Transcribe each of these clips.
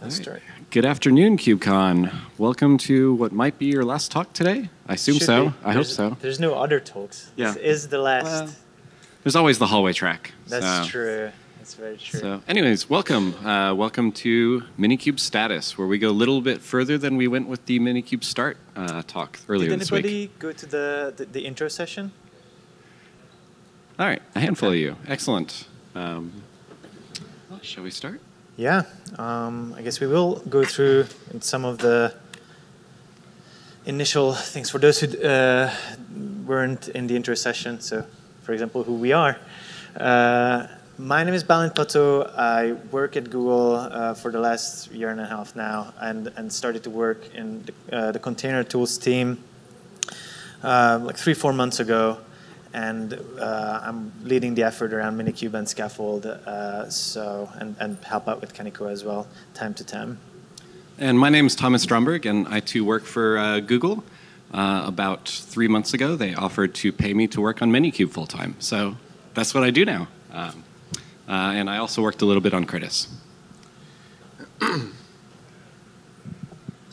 Let's start. Good afternoon, KubeCon. Welcome to what might be your last talk today. I assume Should so. be. I hope so. There's no other talks. Yeah. This is the last. Well, There's always the hallway track. That's so- true. That's very true. So, anyways, welcome. Uh, welcome to Minikube Status, where we go a little bit further than we went with the Minikube Start uh, talk earlier this week. Did anybody go to the, the, the intro session? All right, a handful of you. Excellent. Um, well, shall we start? Yeah. Um, I guess we will go through some of the initial things for those who uh, weren't in the intro session. So, for example, who we are. Uh, my name is Bálint Pató. I work at Google uh, for the last year and a half now, and, and started to work in the, uh, the container tools team uh, like three, four months ago. And uh, I'm leading the effort around Minikube and Skaffold, uh, so and, and help out with Kaniko as well, time to time. And my name is Thomas Strömberg, and I too work for uh, Google. Uh, about three months ago, they offered to pay me to work on Minikube full time. So that's what I do now. Um, uh, and I also worked a little bit on Kritis.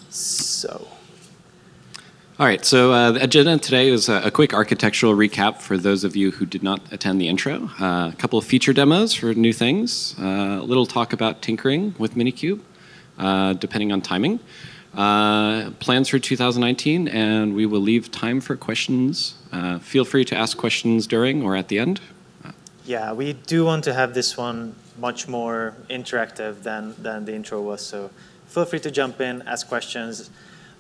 So, All right, so uh, the agenda today is a, a quick architectural recap for those of you who did not attend the intro. Uh, a couple of feature demos for new things, uh, a little talk about tinkering with Minikube, uh, depending on timing. Uh, plans for 2019, and we will leave time for questions. Uh, feel free to ask questions during or at the end. yeah, we do want to have this one much more interactive than, than the intro was, so feel free to jump in, ask questions.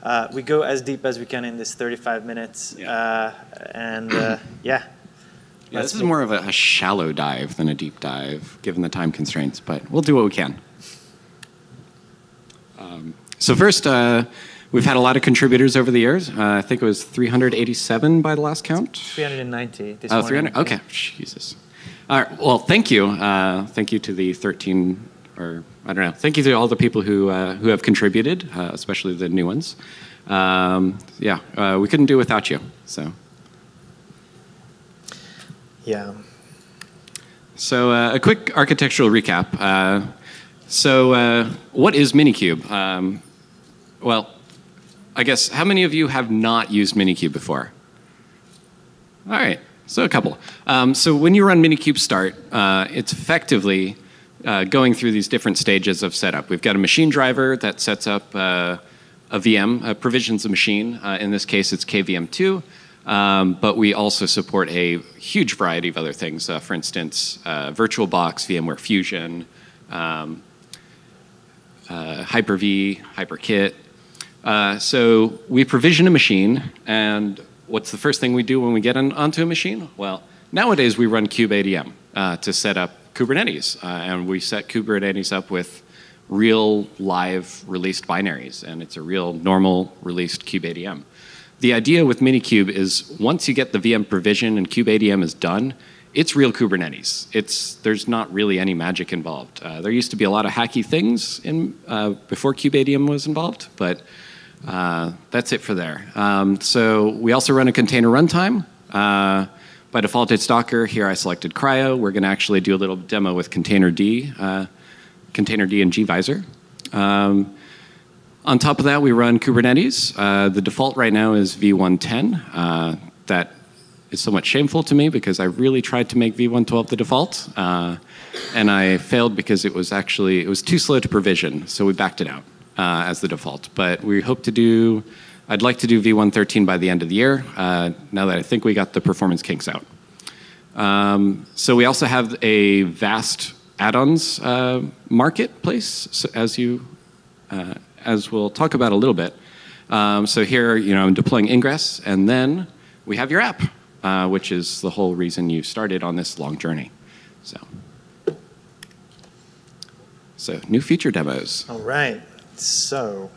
Uh, we go as deep as we can in this 35 minutes, Yeah. uh, and uh, yeah. Yeah, this is more of a, shallow dive than a deep dive, given the time constraints, but we'll do what we can. Um, so first, uh, we've had a lot of contributors over the years. Uh, I think it was 387 by the last count. 390 this Oh, morning. 300? Okay, Jesus. All right, well, thank you. Uh, thank you to the 13, or I don't know, thank you to all the people who, uh, who have contributed, uh, especially the new ones. Um, yeah, uh, we couldn't do without you, so. Yeah. So, uh, a quick architectural recap. Uh, so, uh, what is Minikube? Um, well, I guess, how many of you have not used Minikube before? All right, so a couple. Um, so, when you run Minikube Start, uh, it's effectively uh, going through these different stages of setup. We've got a machine driver that sets up uh, a VM, uh, provisions a machine. Uh, in this case, it's KVM2. Um, but we also support a huge variety of other things. Uh, for instance, uh, VirtualBox, VMware Fusion, um, Hyper-V, HyperKit. So we provision a machine, and what's the first thing we do when we get on, onto a machine? Well, nowadays we run kubeadm to set up Kubernetes, uh, and we set Kubernetes up with real live released binaries, and it's a real normal released kubeadm. The idea with Minikube is once you get the VM provision and kubeadm is done, it's real Kubernetes. It's, there's not really any magic involved. Uh, there used to be a lot of hacky things in, uh, before kubeadm was involved, but uh, that's it for there. Um, so we also run a container runtime. By default, it's Docker. Here I selected CRI-O. We're going to actually do a little demo with Containerd, uh, Containerd and gvisor. Um, on top of that, we run Kubernetes. Uh, the default right now is V110. Uh, that is somewhat shameful to me because I really tried to make V112 the default, uh, and I failed because it was actually it was too slow to provision, so we backed it out uh, as the default. But we hope to do. I'd like to do V113 by the end of the year. Uh, now that I think we got the performance kinks out. Um, so we also have a vast add-ons uh, marketplace, so as you uh, as we'll talk about a little bit. Um, so here, you know, I'm deploying Ingress, and then we have your app, uh, which is the whole reason you started on this long journey. So, so new feature demos. All right. So,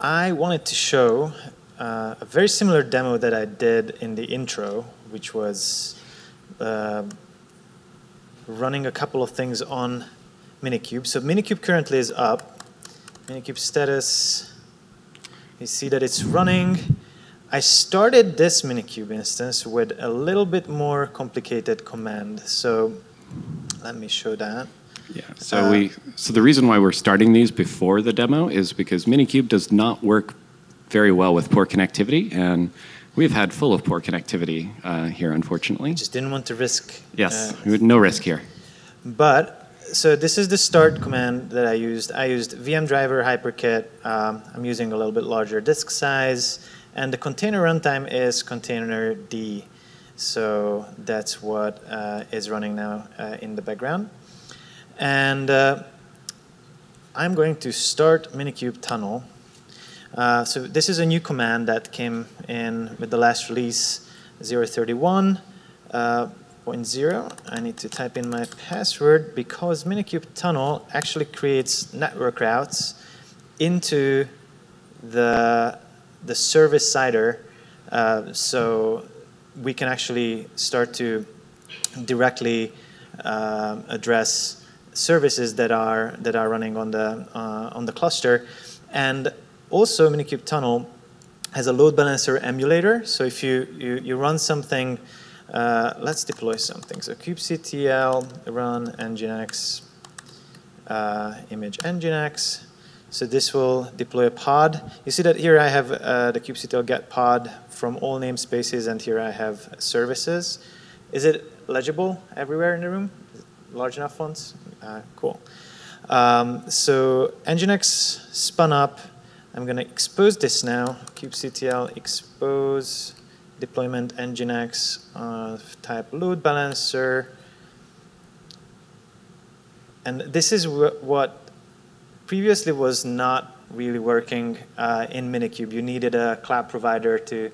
I wanted to show uh, a very similar demo that I did in the intro, which was uh, running a couple of things on Minikube. So, Minikube currently is up. Minikube status. You see that it's running. I started this Minikube instance with a little bit more complicated command. So, let me show that. Yeah. So we so the reason why we're starting these before the demo is because Minikube does not work very well with poor connectivity, and we've had full of poor connectivity uh, here, unfortunately. Just didn't want to risk. Yes, uh, no risk here. But so this is the start command that I used. I used VM driver hyperkit. Um, I'm using a little bit larger disk size, and the container runtime is containerd. So that's what uh, is running now uh, in the background. And uh, I'm going to start Minikube tunnel. Uh, so this is a new command that came in with the last release 031. Uh, I need to type in my password because Minikube Tunnel actually creates network routes into the, the service CIDR. Uh, so we can actually start to directly uh, address services that are that are running on the uh, on the cluster, and also Minikube Tunnel has a load balancer emulator. So if you you, you run something uh, let's deploy something. So kubectl run nginx uh, image nginx. So this will deploy a pod. You see that here I have uh, the kubectl get pod from all namespaces, and here I have services. Is it legible everywhere in the room? Large enough fonts? Cool. Um, so nginx spun up. I'm going to expose this now. kubectl expose deployment nginx uh, type load balancer. And this is what previously was not really working uh, in Minikube. You needed a cloud provider to,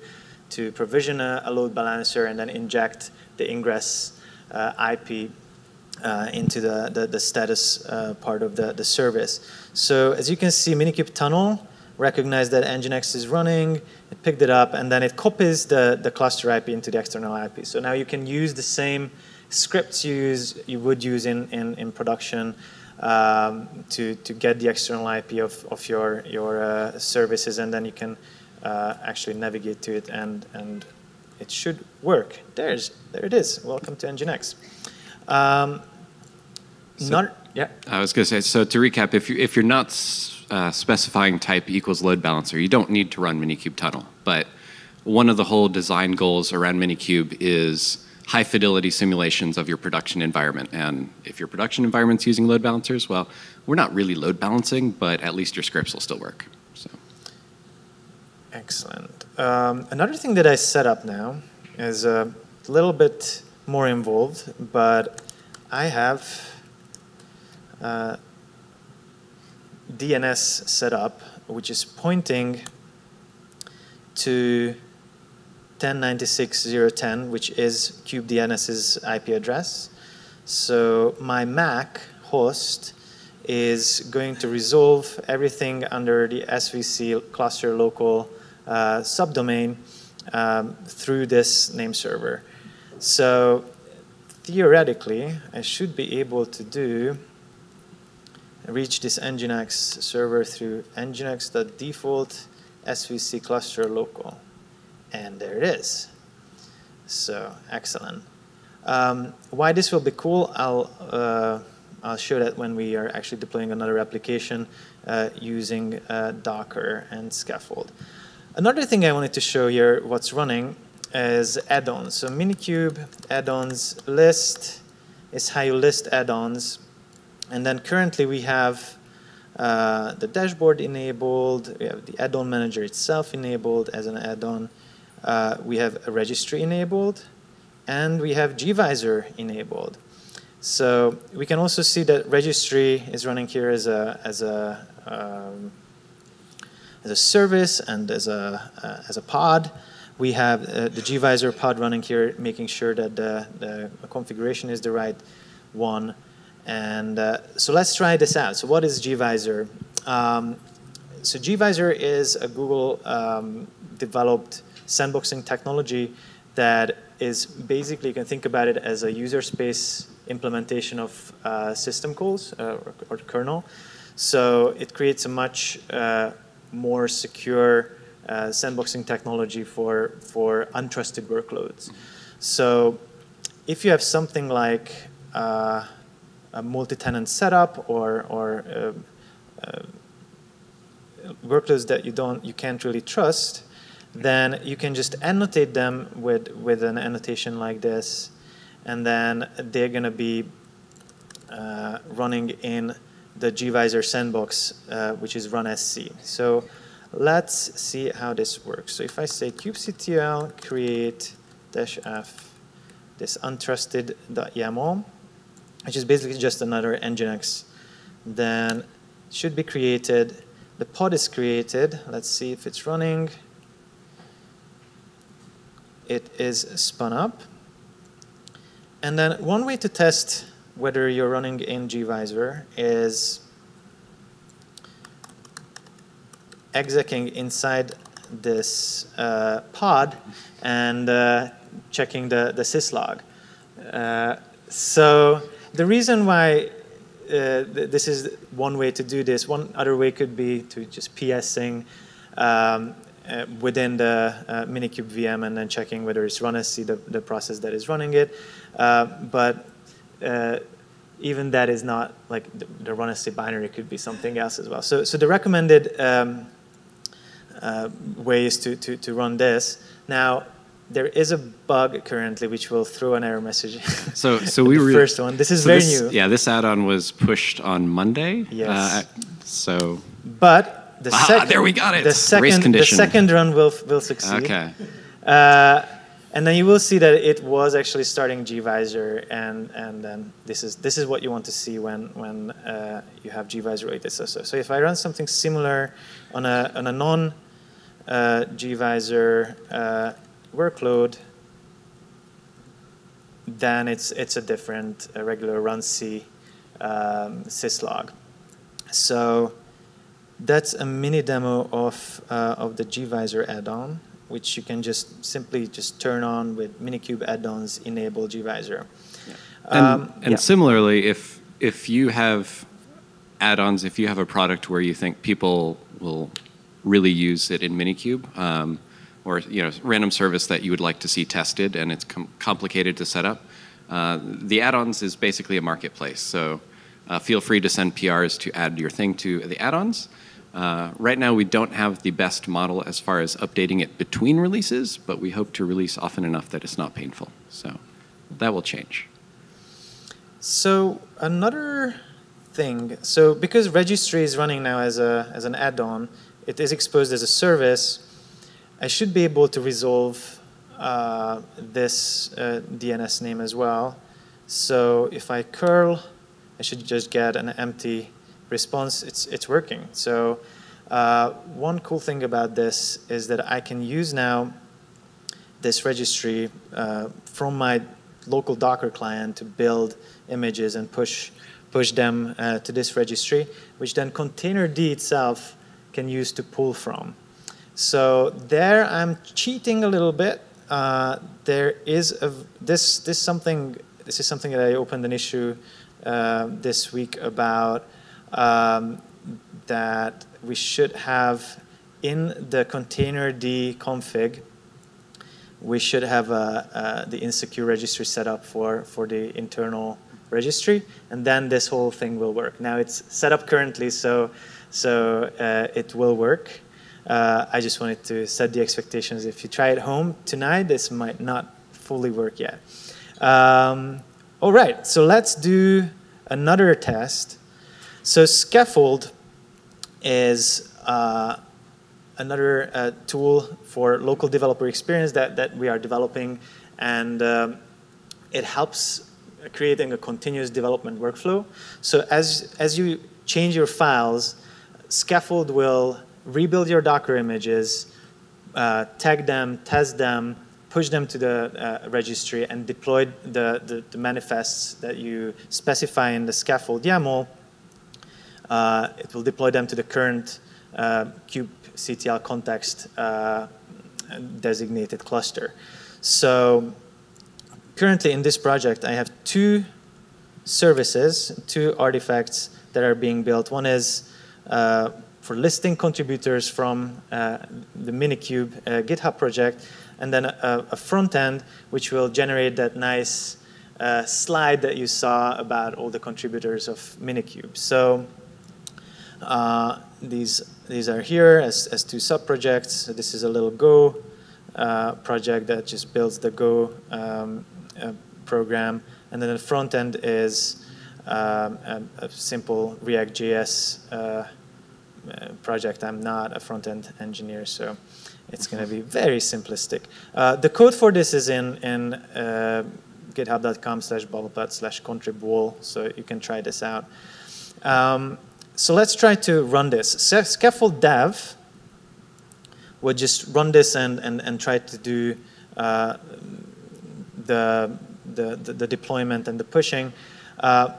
to provision a, a load balancer and then inject the ingress uh, IP uh, into the, the, the status uh, part of the, the service. So as you can see, Minikube Tunnel recognized that Nginx is running, it picked it up, and then it copies the, the cluster IP into the external IP. So now you can use the same scripts you, use, you would use in, in, in production um, to, to get the external IP of, of your, your uh, services, and then you can uh, actually navigate to it, and, and it should work. There's, there it is. Welcome to Nginx. Um, So- not, yeah. I was going to say, so to recap, if, you, if you're not uh, specifying type equals load balancer, you don't need to run Minikube Tunnel. But one of the whole design goals around Minikube is high fidelity simulations of your production environment. And if your production environment's using load balancers, well, we're not really load balancing, but at least your scripts will still work. So Excellent. Um, another thing that I set up now is a little bit more involved, but I have uh, DNS set up, which is pointing to 1096.010, which is kubedns's IP address. So my Mac host is going to resolve everything under the SVC cluster local uh, subdomain um, through this name server. So theoretically, I should be able to do reach this nginx server through nginx.default svc cluster local. And there it is. So excellent. Um, why this will be cool, I'll, uh, I'll show that when we are actually deploying another application uh, using uh, Docker and Skaffold. Another thing I wanted to show here, what's running, is add-ons. So Minikube add-ons list is how you list add-ons. And then currently we have uh, the dashboard enabled, we have the add-on manager itself enabled as an add-on, uh, we have a registry enabled, and we have gvisor enabled. So we can also see that registry is running here as a, as a, um, as a service and as a, uh, as a pod. We have uh, the gvisor pod running here, making sure that the, the configuration is the right one. And uh, so let's try this out. So what is gvisor? Um, so gvisor is a Google um, developed sandboxing technology that is basically, you can think about it as a user space implementation of uh, system calls uh, or, or, kernel. So it creates a much uh, more secure uh, sandboxing technology for, for untrusted workloads. So if you have something like uh, a multi-tenant setup or, or uh, uh, workloads that you don't you can't really trust, then you can just annotate them with with an annotation like this, and then they're going to be uh, running in the gvisor sandbox, uh, which is run sc. So let's see how this works. So if I say kubectl create dash f this untrusted.yaml, which is basically just another nginx, then should be created. The pod is created. Let's see if it's running. It is spun up. And then one way to test whether you're running in gvisor is execing inside this uh, pod and uh, checking the, the syslog. Uh, so the reason why uh, th this is one way to do this, one other way could be to just PSing um, uh, within the uh, Minikube VM and then checking whether it's runSC, the, the process that is running it. But even that is not like the, the runSC binary could be something else as well. So, so the recommended um, uh, way to, to, to run this. Now, there is a bug currently which will throw an error message. So, so we were first one. This is so very this- new. Yeah, this add-on was pushed on Monday. Yes. Uh, so But the Ah, second, there we got it. The Race second, the second run will will succeed. okay. Uh, and then you will see that it was actually starting gvisor, and and then this is this is what you want to see when when uh, you have gvisor 8 SSO. So if I run something similar on a on a non uh, gvisor uh, workload, then it's it's a different uh, regular run C um, syslog. So that's a mini demo of uh, of the gvisor add-on, which you can just simply just turn on with Minikube add-ons, enable gvisor. And, Um, and yeah. similarly, if if you have add-ons, if you have a product where you think people will really use it in Minikube, um, or you know, random service that you would like to see tested, and it's com- complicated to set up, uh, the add-ons is basically a marketplace. So uh, feel free to send PRs to add your thing to the add-ons. Uh, right now, we don't have the best model as far as updating it between releases, but we hope to release often enough that it's not painful. So that will change. So another thing, so because registry is running now as a as an add-on, it is exposed as a service. I should be able to resolve uh, this uh, DNS name as well. So if I curl, I should just get an empty response. It's it's working. So uh, one cool thing about this is that I can use now this registry uh, from my local Docker client to build images and push push them uh, to this registry, which then containerd itself can use to pull from. So there, I'm cheating a little bit. Uh, there is a this this something this is something that I opened an issue uh, this week about um, that we should have in the containerd config we should have uh, uh, the insecure registry set up for, for the internal registry, and then this whole thing will work. Now it's set up currently, so, so uh, it will work. Uh, I just wanted to set the expectations. If you try it home tonight, this might not fully work yet. Um, all right, so let's do another test. So skaffold is uh, another uh, tool for local developer experience that, that we are developing, and um, it helps creating a continuous development workflow. So as, as you change your files, Skaffold will rebuild your Docker images, uh, tag them, test them, push them to the uh, registry, and deploy the, the, the manifests that you specify in the Skaffold YAML. Uh, it will deploy them to the current uh, kubectl context uh, designated cluster. So currently in this project, I have two services, two artifacts that are being built. One is for listing contributors from uh, the Minikube uh, GitHub project, and then a, a front end which will generate that nice uh, slide that you saw about all the contributors of Minikube. So uh, these, these are here as, as two sub-projects. So this is a little Go uh, project that just builds the Go um, uh, program. And then the front end is um, a, a, simple React.js uh, project. I'm not a front-end engineer, so it's going to be very simplistic. Uh, the code for this is in, in uh, github.com slash balopat slash contrib so you can try this out. Um, so let's try to run this. Skaffold dev would just run this and, and, and try to do uh, the, the, the, deployment and the pushing. Uh,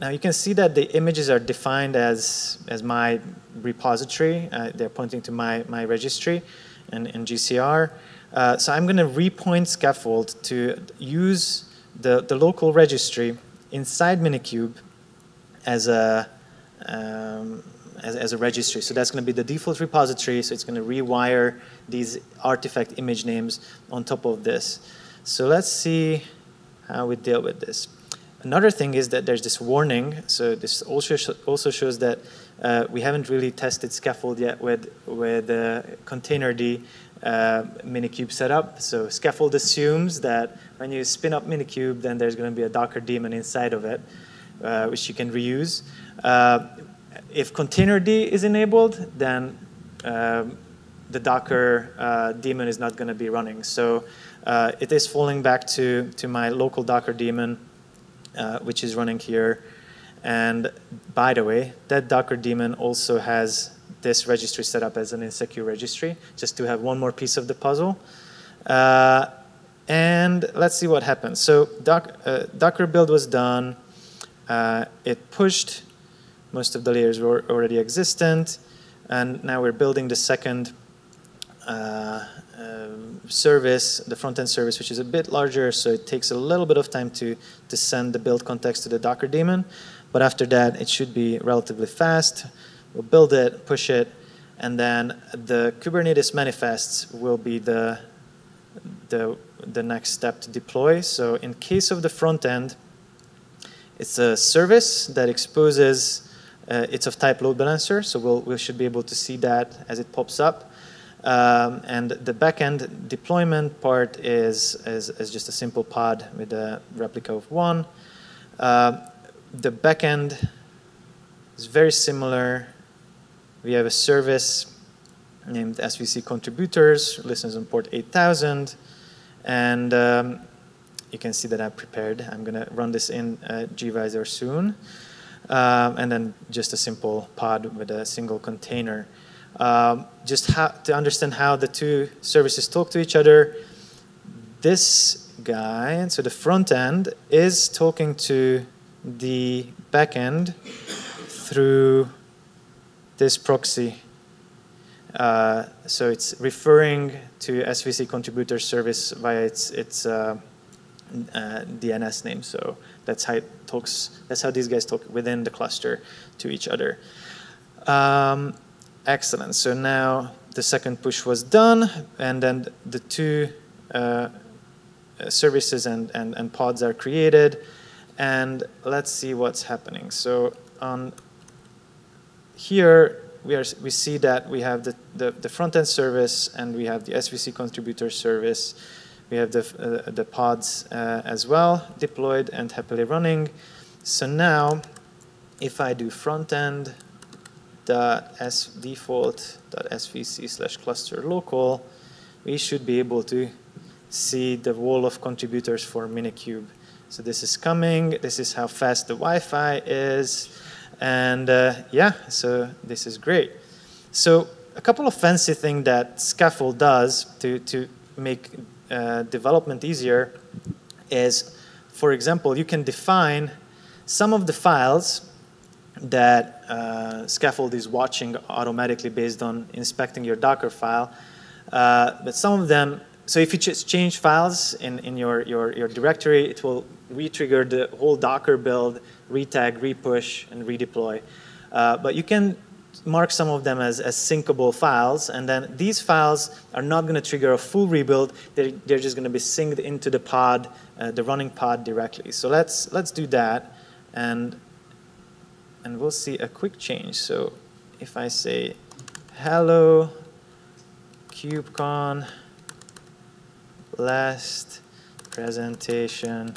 now you can see that the images are defined as, as my repository. Uh, they're pointing to my, my registry in, in GCR. Uh, so I'm going to repoint skaffold to use the, the local registry inside Minikube as a, um, as, as, a registry. So that's going to be the default repository. So it's going to rewire these artifact image names on top of this. So let's see how we deal with this. Another thing is that there's this warning. So this also, sh also shows that uh, we haven't really tested skaffold yet with, with uh, containerd uh, Minikube setup. So skaffold assumes that when you spin up Minikube, then there's going to be a Docker daemon inside of it, uh, which you can reuse. Uh, if containerd is enabled, then um, the Docker uh, daemon is not going to be running. So uh, it is falling back to, to my local Docker daemon, uh, which is running here. And by the way, that Docker daemon also has this registry set up as an insecure registry, just to have one more piece of the puzzle. Uh, and let's see what happens. So doc, uh, Docker build was done. Uh, it pushed most of the layers were already existent. And now we're building the second service, the front-end service, which is a bit larger, so it takes a little bit of time to, to send the build context to the Docker daemon. But after that, it should be relatively fast. We'll build it, push it, and then the Kubernetes manifests will be the, the, the next step to deploy. So in case of the front end, it's a service that exposes uh, it's of type load balancer, so we'll, we should be able to see that as it pops up. Um, and the backend deployment part is, is, is, just a simple pod with a replica of one. Uh, the backend is very similar. We have a service named SVC contributors, listens on port 8000. And um, you can see that I'm prepared. I'm going to run this in uh, gvisor soon. Um, and then just a simple pod with a single container. Um, just to understand how the two services talk to each other, this guy, and so the front end is talking to the backend through this proxy. Uh, so it's referring to SVC contributor service via its, its uh, uh, DNS name. So that's how it talks. That's how these guys talk within the cluster to each other. Um, excellent. So now the second push was done, and then the two uh, services and, and, and pods are created and let's see what's happening. So on here, we, are, we see that we have the, the, the front-end service and we have the SVC contributor service. We have the, uh, the pods uh, as well deployed and happily running. So now, if I do front-end dot s default dot svc slash cluster local, we should be able to see the wall of contributors for Minikube. So this is coming. This is how fast the Wi-Fi is. And uh, yeah, so this is great. So a couple of fancy things that Skaffold does to, to make uh, development easier is, for example, you can define some of the files that uh, Skaffold is watching automatically based on inspecting your Docker file. Uh, but some of them, so if you just change files in, in your, your, your directory, it will re-trigger the whole Docker build, retag, repush, and redeploy. Uh, but you can mark some of them as, as syncable files, and then these files are not going to trigger a full rebuild. They're, they're just going to be synced into the pod, uh, the running pod directly. So let's let's do that, and and we'll see a quick change. So if I say hello KubeCon last presentation,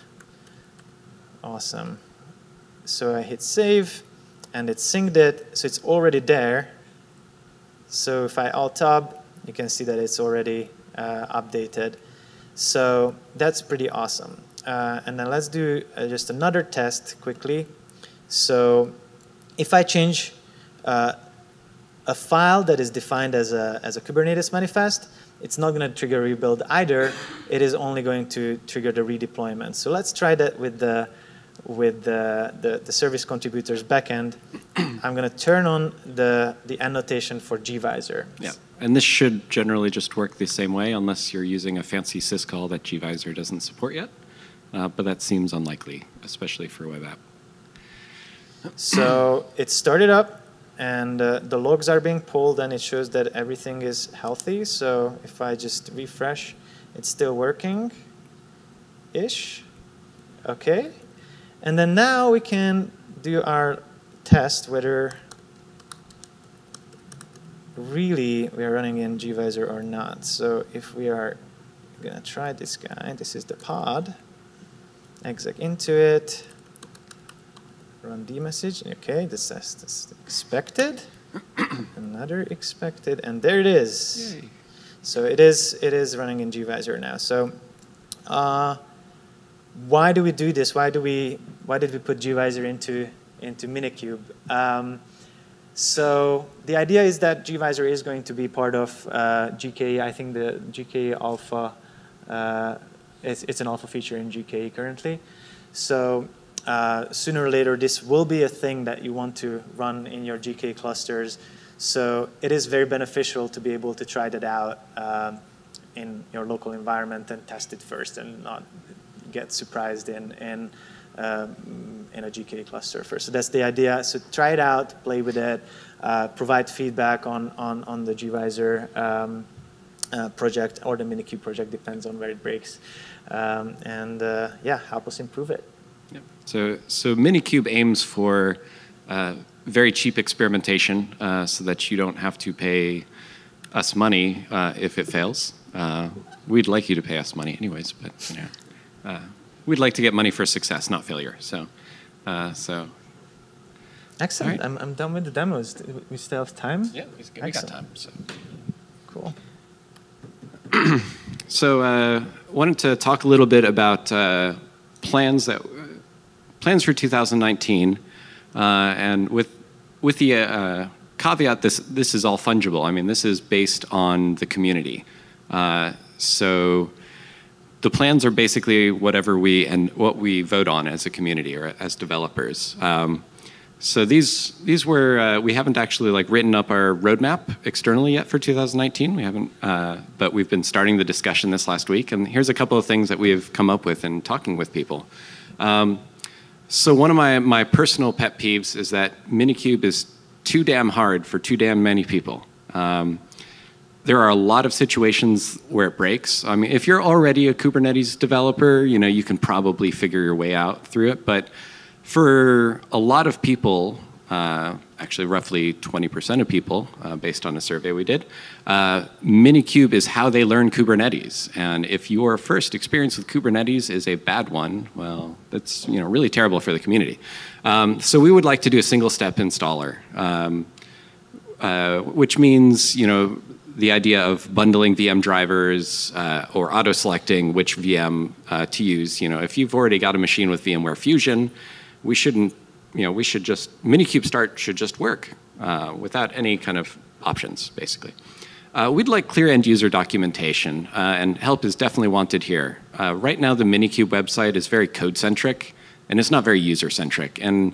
awesome. So I hit save and it synced it, so it's already there. So if I alt tab, you can see that it's already uh, updated. So that's pretty awesome. Uh, and then let's do uh, just another test quickly. So if I change uh, a file that is defined as a, as a Kubernetes manifest, it's not going to trigger rebuild either. It is only going to trigger the redeployment. So let's try that with the with the, the, the service contributors backend, I'm going to turn on the, the annotation for gvisor. Yeah, and this should generally just work the same way unless you're using a fancy syscall that gvisor doesn't support yet. Uh, but that seems unlikely, especially for a web app. So it started up, and uh, the logs are being pulled, and it shows that everything is healthy. So if I just refresh, it's still working ish. Okay. And then now we can do our test whether really we are running in gvisor or not. So if we are to try this guy, this is the pod, exec into it, run dmesg. Okay, this is this expected, another expected, and there it is. Yay. So it is it is running in gvisor now. So uh, why do we do this? Why do we why did we put gvisor into into Minikube? Um, so the idea is that gvisor is going to be part of uh, GK. I think the GK alpha uh, it's, it's an alpha feature in GK currently. So uh, sooner or later, this will be a thing that you want to run in your GK clusters. So it is very beneficial to be able to try that out um, in your local environment and test it first and not get surprised in, in, um, in a GK cluster first. So that's the idea. So try it out, play with it, uh, provide feedback on, on, on the gvisor um, uh, project or the Minikube project, depends on where it breaks. Um, and uh, yeah, help us improve it. Yep. So, so Minikube aims for uh, very cheap experimentation uh, so that you don't have to pay us money uh, if it fails. we'd like you to pay us money anyways, but you know uh, we'd like to get money for success, not failure. So, uh, so. Excellent. Right. I'm, I'm done with the demos. We still have time. Yeah, we, we got time. So. Cool. so, uh, wanted to talk a little bit about uh, plans that plans for 2019, uh, and with with the uh, caveat this this is all fungible. I mean, this is based on the community. Uh, so the plans are basically whatever we and what we vote on as a community or as developers. Um, so these these were uh, we haven't actually like written up our roadmap externally yet for 2019. We haven't, uh, but we've been starting the discussion this last week. And here's a couple of things that we've come up with in talking with people. Um, so one of my my personal pet peeves is that Minikube is too damn hard for too damn many people. Um, there are a lot of situations where it breaks. I mean, if you're already a Kubernetes developer, you know, you can probably figure your way out through it. But for a lot of people, uh, actually roughly 20% of people, uh, based on a survey we did, uh, Minikube is how they learn Kubernetes. And if your first experience with Kubernetes is a bad one, well, that's you know really terrible for the community. Um, so we would like to do a single-step installer, um, uh, which means you know the idea of bundling VM drivers uh, or auto selecting which VM to use. You know, if you've already got a machine with VMware Fusion, we shouldn't, you know, we should just, Minikube Start should just work uh, without any kind of options, basically. Uh, we'd like clear end user documentation, uh, and help is definitely wanted here. Uh, right now, the Minikube website is very code centric, and it's not very user centric. And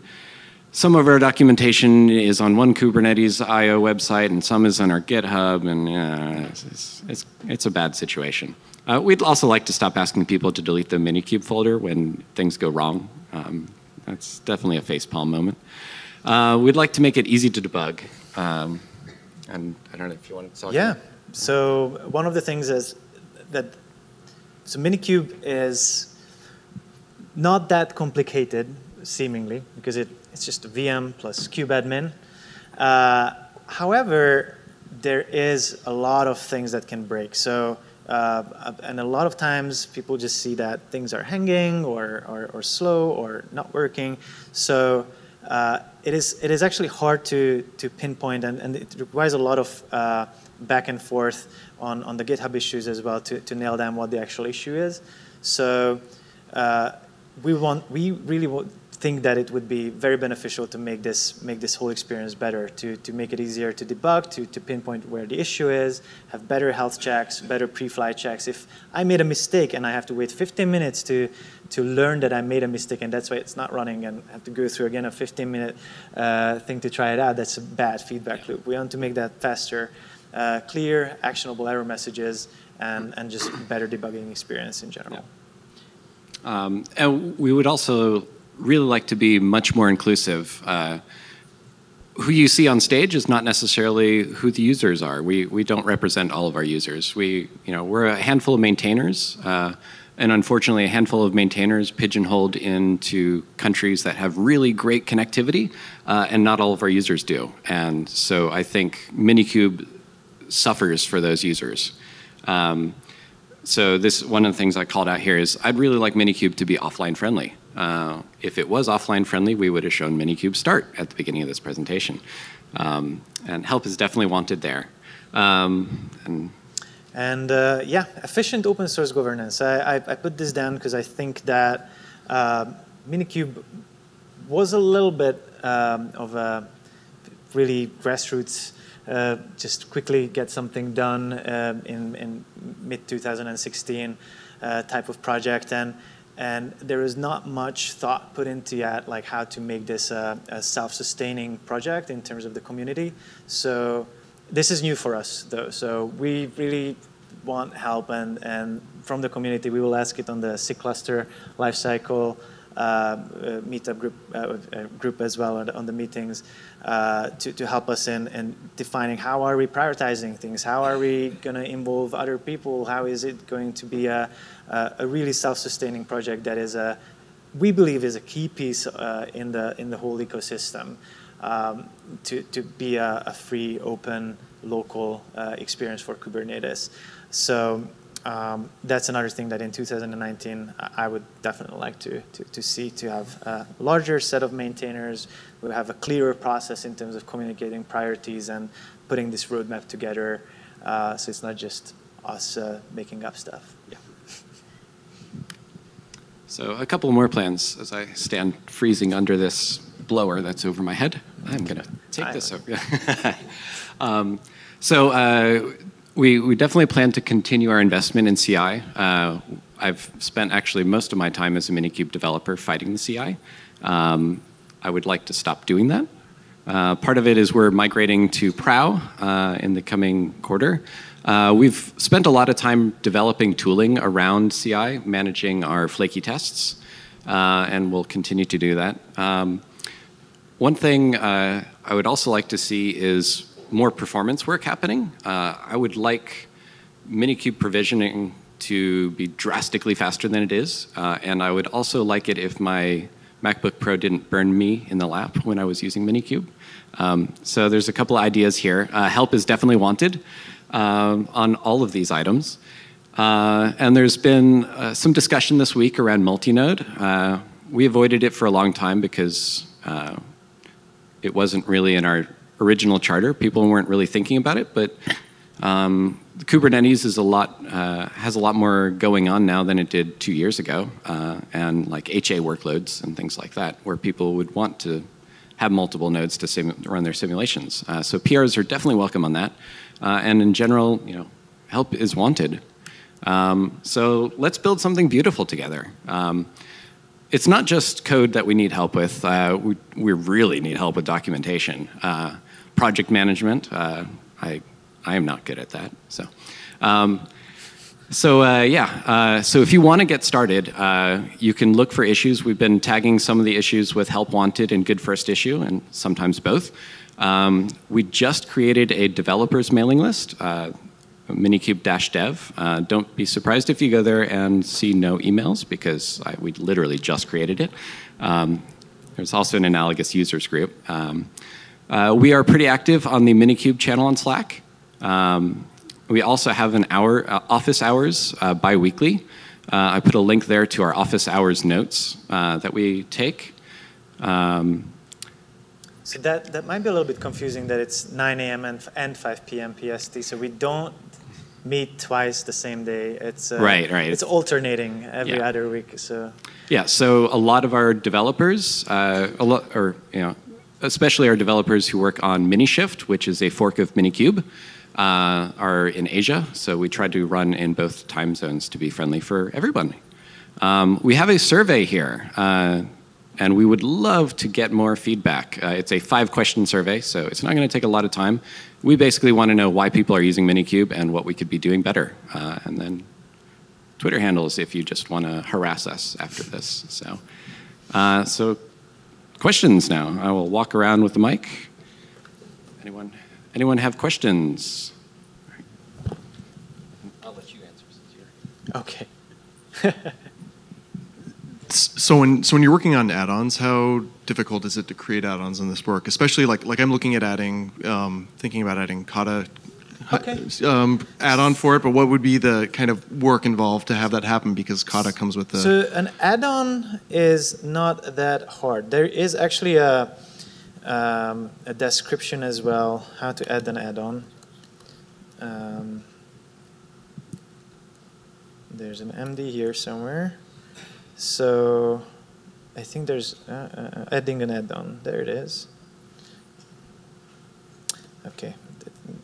some of our documentation is on one Kubernetes IO website, and some is on our GitHub, and uh, it's, it's, it's, a bad situation. Uh, we'd also like to stop asking people to delete the Minikube folder when things go wrong. Um, that's definitely a facepalm moment. Uh, we'd like to make it easy to debug. Um, and I don't know if you want to talk. Yeah. So one of the things is that so Minikube is not that complicated, seemingly, because it, it's just a VM plus kubeadmin. Uh, however, there is a lot of things that can break. So, uh, and a lot of times people just see that things are hanging or, or, or slow or not working. So uh, it, is, it is actually hard to, to pinpoint and, and it requires a lot of uh, back and forth on, on the GitHub issues as well to, to nail down what the actual issue is. So uh, we want, we really want, think that it would be very beneficial to make this make this whole experience better, to, to make it easier to debug, to, to pinpoint where the issue is, have better health checks, better pre-flight checks. If I made a mistake and I have to wait 15 minutes to, to learn that I made a mistake and that's why it's not running and have to go through again a 15 minute uh, thing to try it out, that's a bad feedback loop. We want to make that faster, uh, clear, actionable error messages, and, and just better debugging experience in general. Yeah. Um, and we would also really like to be much more inclusive. Uh, who you see on stage is not necessarily who the users are. We, we don't represent all of our users. We, you know, we're a handful of maintainers, uh, and unfortunately a handful of maintainers pigeonholed into countries that have really great connectivity, uh, and not all of our users do. And so I think Minikube suffers for those users. Um, so this one of the things I called out here is I'd really like Minikube to be offline friendly. Uh, if it was offline friendly, we would have shown Minikube start at the beginning of this presentation. Um, and help is definitely wanted there. Um, and and uh, yeah, efficient open source governance. I, I, I put this down because I think that uh, Minikube was a little bit um, of a really grassroots uh, just quickly get something done uh, in, in mid 2016 uh, type of project. And, and there is not much thought put into yet, like how to make this a, a self-sustaining project in terms of the community. So this is new for us, though. So we really want help, and, and from the community, we will ask it on the c cluster lifecycle uh, uh, meetup group, uh, group as well on the meetings to, to help us in, in defining how are we prioritizing things, how are we going to involve other people, how is it going to be a, a really self-sustaining project that is a, we believe is a key piece uh, in the in the whole ecosystem um, to to be a, a free, open, local uh, experience for Kubernetes. So um, that's another thing that in 2019 I would definitely like to, to, to, see to have a larger set of maintainers We have a clearer process in terms of communicating priorities and putting this roadmap together uh, so it's not just us uh, making up stuff. Yeah. So a couple more plans as I stand freezing under this blower that's over my head. I'm going to take this over. um, so uh, we, we definitely plan to continue our investment in CI. Uh, I've spent actually most of my time as a Minikube developer fighting the CI. Um, I would like to stop doing that. Uh, part of it is we're migrating to Prow uh, in the coming quarter. Uh, we've spent a lot of time developing tooling around CI, managing our flaky tests, uh, and we'll continue to do that. Um, one thing uh, I would also like to see is more performance work happening. Uh, I would like Minikube provisioning to be drastically faster than it is, uh, and I would also like it if my MacBook Pro didn't burn me in the lap when I was using Minikube. Um, so there's a couple ideas here. Uh, help is definitely wanted on all of these items. Uh, and there's been uh, some discussion this week around multi-node. Uh, we avoided it for a long time because uh, it wasn't really in our original charter. People weren't really thinking about it, but um, Kubernetes is a lot uh, has a lot more going on now than it did two years ago, uh, and like HA workloads and things like that, where people would want to have multiple nodes to run their simulations. Uh, so PRs are definitely welcome on that, uh, and in general, you know, help is wanted. Um, so let's build something beautiful together. Um, it's not just code that we need help with. Uh, we, we really need help with documentation. Uh, project management. Uh, I, I am not good at that. So, um, so uh, yeah, uh, so if you want to get started, uh, you can look for issues. We've been tagging some of the issues with Help Wanted and Good First Issue, and sometimes both. Um, we just created a developers mailing list, uh, minikube-dev. Uh, don't be surprised if you go there and see no emails because I, we literally just created it. Um, there's also an analogous users group. Um, uh, we are pretty active on the Minikube channel on Slack. Um, we also have an hour uh, office hours uh, biweekly. Uh, I put a link there to our office hours notes uh, that we take. Um, so that, that might be a little bit confusing that it's 9 a.m. And, and 5 p.m. PST. So we don't meet twice the same day. It's uh, right, right. It's alternating every yeah. other week. So yeah, so a lot of our developers, uh, a lot, or you know, especially our developers who work on Minishift, which is a fork of Minikube, uh, are in Asia. So we try to run in both time zones to be friendly for everyone. Um, we have a survey here. Uh, and we would love to get more feedback. Uh, it's a five question survey, so it's not going to take a lot of time. We basically want to know why people are using Minikube and what we could be doing better. Uh, and then Twitter handles if you just want to harass us after this. So, uh, so questions now. I will walk around with the mic. Anyone, anyone have questions? I'll let you answer since you're. Okay. so when so when you're working on add-ons, how difficult is it to create add-ons in this work? Especially like like I'm looking at adding, um, thinking about adding Kata okay. um, add-on for it, but what would be the kind of work involved to have that happen because Kata comes with the. So an add-on is not that hard. There is actually a um, a description as well how to add an add-on. Um, there's an MD here somewhere. So I think there's uh, uh, uh, adding an add-on. There it is. Okay,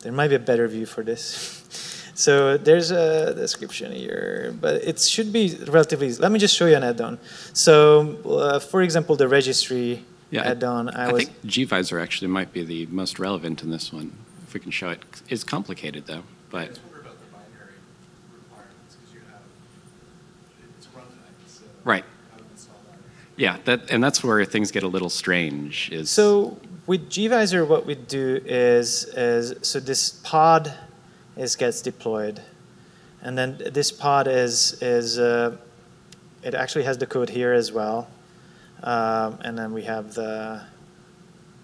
there might be a better view for this. so there's a description here, but it should be relatively easy. Let me just show you an add-on. So uh, for example, the registry yeah, add-on. I, I think gvisor actually might be the most relevant in this one. If we can show it, it's complicated though, but. Right. Yeah, that, and that's where things get a little strange. Is so with gvisor, what we do is is so this pod is gets deployed, and then this pod is is uh, it actually has the code here as well, um, and then we have the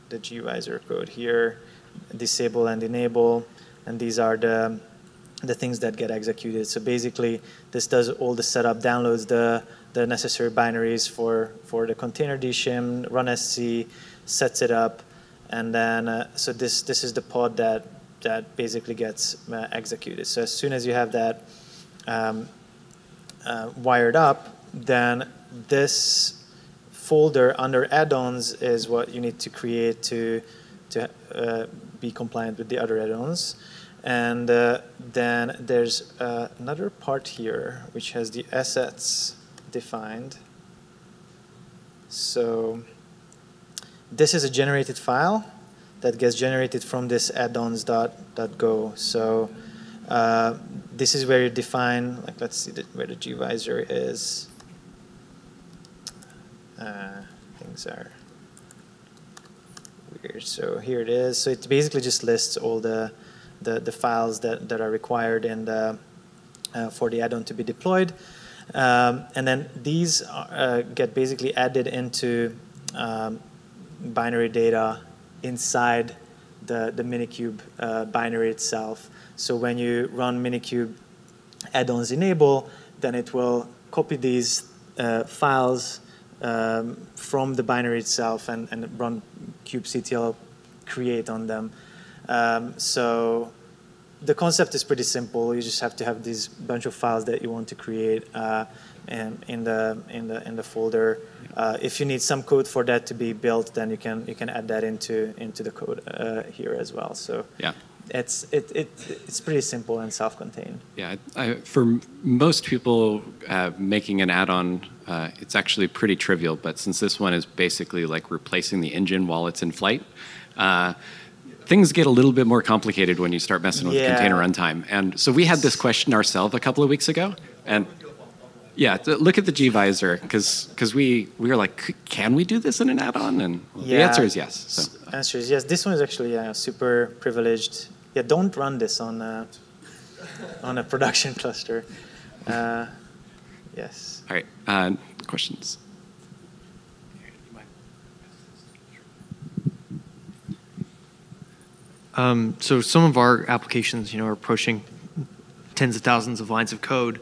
the gvisor code here, disable and enable, and these are the the things that get executed. So basically, this does all the setup, downloads the the necessary binaries for, for the containerd shim, run sc, sets it up, and then uh, so this this is the pod that that basically gets uh, executed. So as soon as you have that um, uh, wired up, then this folder under add-ons is what you need to create to to uh, be compliant with the other add-ons. And uh, then there's uh, another part here which has the assets defined. So this is a generated file that gets generated from this addons.go. So uh, this is where you define, like let's see the, where the gvisor is. Uh, things are weird. So here it is. So it basically just lists all the the, the files that, that are required in the, uh, for the add-on to be deployed. Um, and then these uh, get basically added into um, binary data inside the, the Minikube uh, binary itself. So when you run Minikube add-ons enable, then it will copy these uh, files um, from the binary itself and, and run kubectl create on them. Um, so the concept is pretty simple. You just have to have this bunch of files that you want to create uh, and in the in the in the folder. Uh, if you need some code for that to be built, then you can you can add that into into the code uh, here as well. So yeah. It's it, it it's pretty simple and self-contained. Yeah, I, for most people uh, making an add-on, uh, it's actually pretty trivial. But since this one is basically like replacing the engine while it's in flight, uh, things get a little bit more complicated when you start messing with yeah. container runtime. And so we had this question ourselves a couple of weeks ago, and Yeah, look at the gvisor because because we we were like, can we do this in an add-on? And the answer is yes. So Answer is yes. This one is actually yeah, super privileged. Yeah, don't run this on a, on a production cluster. Uh, yes. all right, uh, questions. Um, so some of our applications, you know, are approaching tens of thousands of lines of code,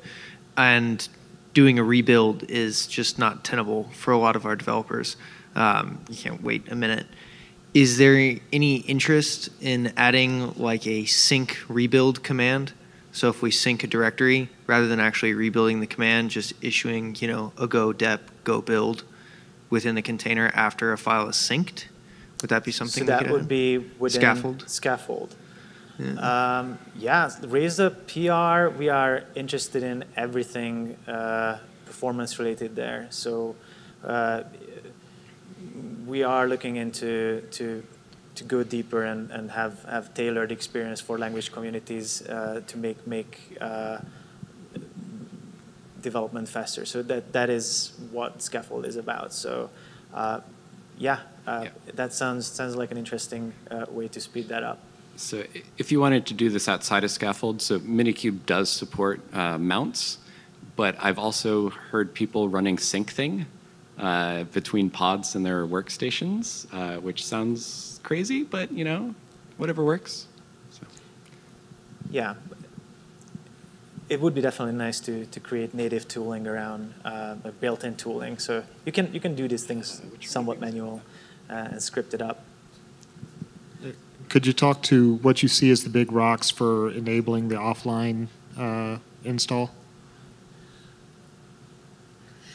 and doing a rebuild is just not tenable for a lot of our developers. Um, you can't wait a minute. Is there any interest in adding like a sync rebuild command? So if we sync a directory, rather than actually rebuilding the command, just issuing, you know, a go dep go build within the container after a file is synced? Would that be something? So that would add? be within Skaffold? Skaffold. Yeah. Um, yeah, raise the PR. We are interested in everything uh, performance related there. So uh, we are looking into to to go deeper and, and have, have tailored experience for language communities uh, to make make uh, development faster. So that that is what Skaffold is about. So uh, yeah, uh, Yeah. that sounds sounds like an interesting uh, way to speed that up. So if you wanted to do this outside of Skaffold, so Minikube does support uh, mounts, but I've also heard people running Syncthing uh, between pods in their workstations, uh, which sounds crazy, but you know, whatever works. So, Yeah, it would be definitely nice to, to create native tooling around uh, like built-in tooling. So you can you can do these things somewhat manual uh, and script it up. Could you talk to what you see as the big rocks for enabling the offline uh, install?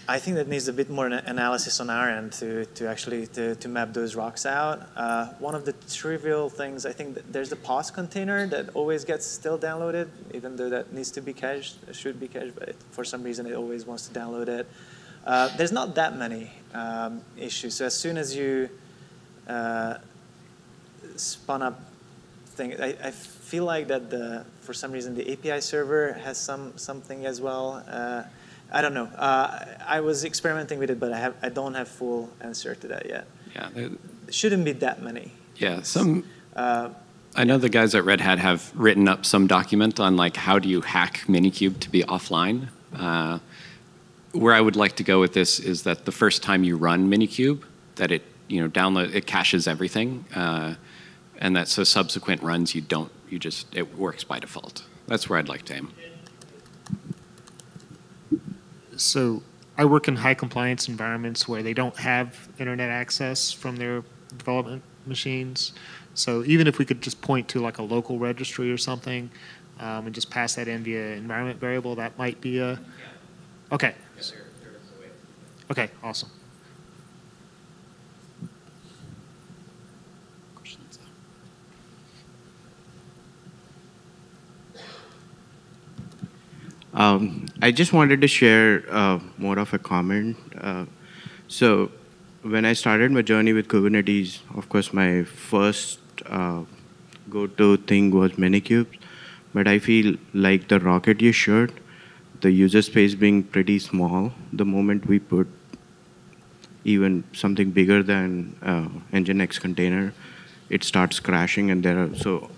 I think that needs a bit more analysis on our end to, to actually to, to map those rocks out. Uh, one of the trivial things, I think there's the pause container that always gets still downloaded, even though that needs to be cached, should be cached, but it, for some reason it always wants to download it. Uh, there's not that many um, issues. So as soon as you uh, spun up thing, I, I feel like that the for some reason the API server has some something as well. I don't know. Uh, I was experimenting with it, but I have I don't have full answer to that yet. yeah, there- It shouldn't be that many. yeah. Some Uh, I know the guys at Red Hat have written up some document on like how do you hack Minikube to be offline. Uh, where I would like to go with this is that the first time you run Minikube, that it you know download it caches everything, uh, and that so subsequent runs you don't you just it works by default. That's where I'd like to aim. So I work in high compliance environments where they don't have internet access from their development machines. So even if we could just point to like a local registry or something um, and just pass that in via environment variable, that might be a. Okay. Okay, awesome. Um, I just wanted to share uh, more of a comment. Uh, so, when I started my journey with Kubernetes, of course, my first uh, go-to thing was Minikubes. But I feel like the rocket you showed, the user space being pretty small, the moment we put even something bigger than uh, Nginx container, it starts crashing, and there are so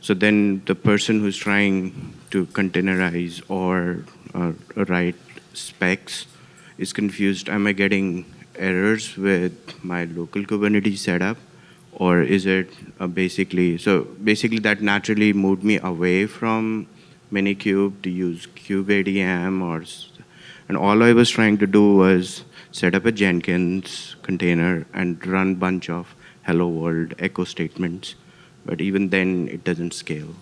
so then the person who's trying to containerize or uh, write specs is confused. Am I getting errors with my local Kubernetes setup? Or is it uh, basically, so basically that naturally moved me away from Minikube to use kubeadm or, and all I was trying to do was set up a Jenkins container and run bunch of hello world echo statements but even then it doesn't scale.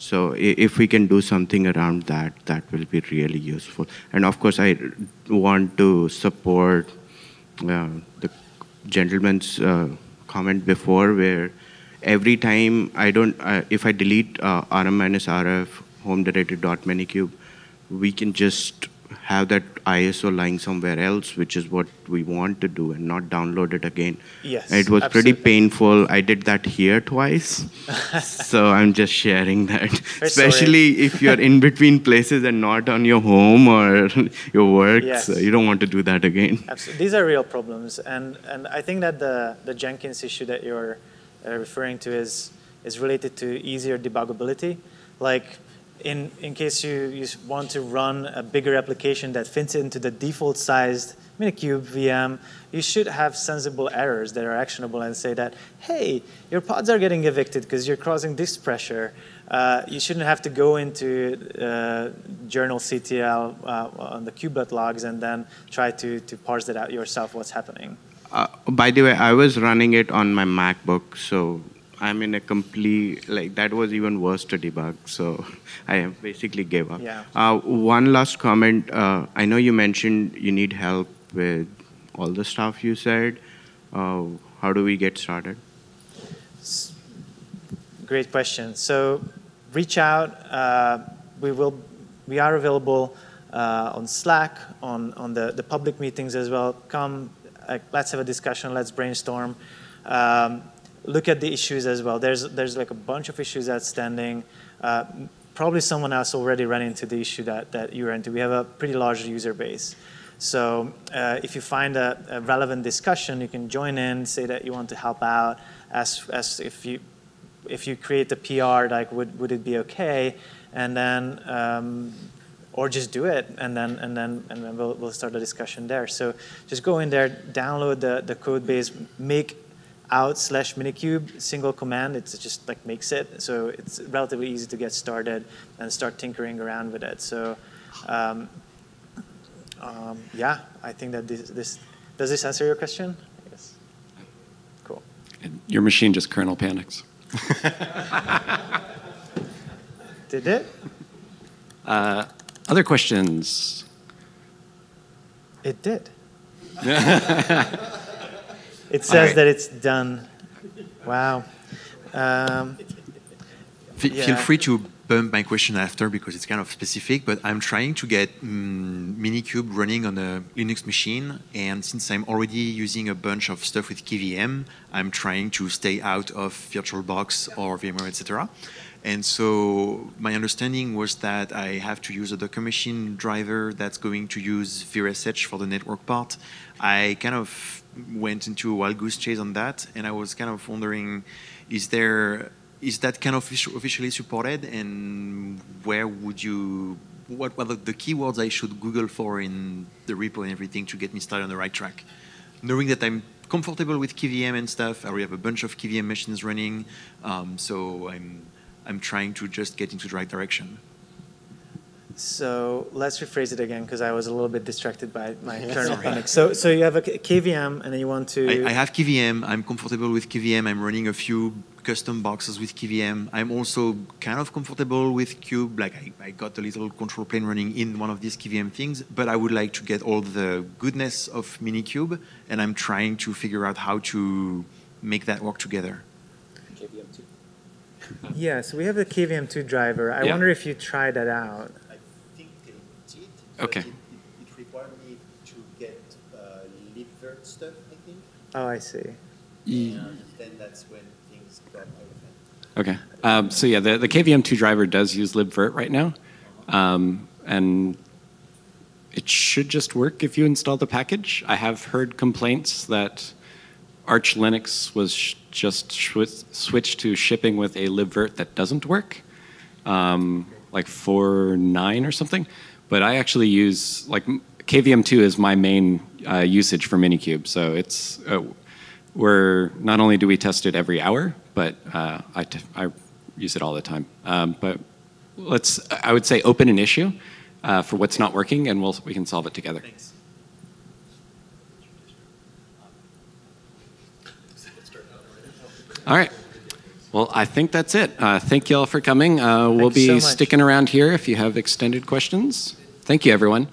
So if we can do something around that, that will be really useful. And of course, I want to support uh, the gentleman's uh, comment before, where every time I don't, uh, if I delete uh, rm-rf home directory dot minikube, we can just have that ISO lying somewhere else, which is what we want to do, and not download it again. Yes, It was pretty painful. I did that here twice. so I'm just sharing that. sorry. Especially if you're in between places and not on your home or your work. Yes. So you don't want to do that again. Absolutely. These are real problems, and, and I think that the, the Jenkins issue that you're uh, referring to is, is related to easier debuggability. Like, in, in case you, you want to run a bigger application that fits into the default sized Minikube VM, you should have sensible errors that are actionable and say that, hey, your pods are getting evicted because you're causing disk pressure. Uh, you shouldn't have to go into uh, journalctl uh, on the kubelet logs and then try to, to parse it out yourself what's happening. Uh, by the way, I was running it on my MacBook, so I'm in a complete like that was even worse to debug. So I basically gave up. Yeah. Uh, one last comment. Uh, I know you mentioned you need help with all the stuff you said. Uh, how do we get started? Great question. So reach out. Uh, we will. We are available uh, on Slack, on on the, the public meetings as well. Come, uh, let's have a discussion. Let's brainstorm. Um, look at the issues as well. There's there's like a bunch of issues outstanding. Uh, probably someone else already ran into the issue that that you ran into. We have a pretty large user base. So uh, if you find a, a relevant discussion, you can join in, say that you want to help out, ask, ask if you if you create the PR, like would, would it be okay? And then, um, or just do it, and then and then and then we'll, we'll start the discussion there. So just go in there, download the, the code base, make out slash minikube single command. It's just like makes it so it's relatively easy to get started and start tinkering around with it. So. Um, um, yeah, I think that this, this does this answer your question? Yes. Cool. Your machine just kernel panics. Did it? Uh, other questions? It did. it says right. that it's done. Wow. Um, Yeah. Feel free to bump my question after because it's kind of specific, but I'm trying to get mm, Minikube running on a Linux machine, and since I'm already using a bunch of stuff with KVM, I'm trying to stay out of VirtualBox or VMware, etc. And so my understanding was that I have to use a Docker machine driver that's going to use virsh for the network part. I kind of went into a wild goose chase on that, and I was kind of wondering, is there is that kind of officially supported, and where would you? What are the keywords I should Google for in the repo and everything to get me started on the right track? Knowing that I'm comfortable with KVM and stuff, I already have a bunch of KVM machines running, um, so I'm I'm trying to just get into the right direction. so let's rephrase it again because I was a little bit distracted by my kernel panic. So, so you have a KVM and then you want to. I, I have KVM. I'm comfortable with KVM. I'm running a few custom boxes with KVM. I'm also kind of comfortable with Kube. Like I, I got a little control plane running in one of these KVM things, but I would like to get all the goodness of Minikube, and I'm trying to figure out how to make that work together. Yeah, so we have the KVM2 driver. I Yeah. wonder if you tried that out. I think they did. Okay. It, it, it required me to get uh, libvirt stuff, I think. Oh, I see. And then that's when things got out of hand. Okay. Um, so yeah, the, the KVM2 driver does use libvirt right now. Um, and it should just work if you install the package. I have heard complaints that Arch Linux was sh- just switch to shipping with a libvirt that doesn't work, um, like 4.9 or something. But I actually use, like, KVM2 is my main uh, usage for Minikube. So it's, uh, we're, not only do we test it every hour, but uh, I, I use it all the time. Um, but let's, I would say, open an issue uh, for what's not working, and we'll, we can solve it together. Thanks. All right. Well, I think that's it. Uh, thank you all for coming. Uh, we'll so be much. sticking around here if you have extended questions. Thank you, everyone.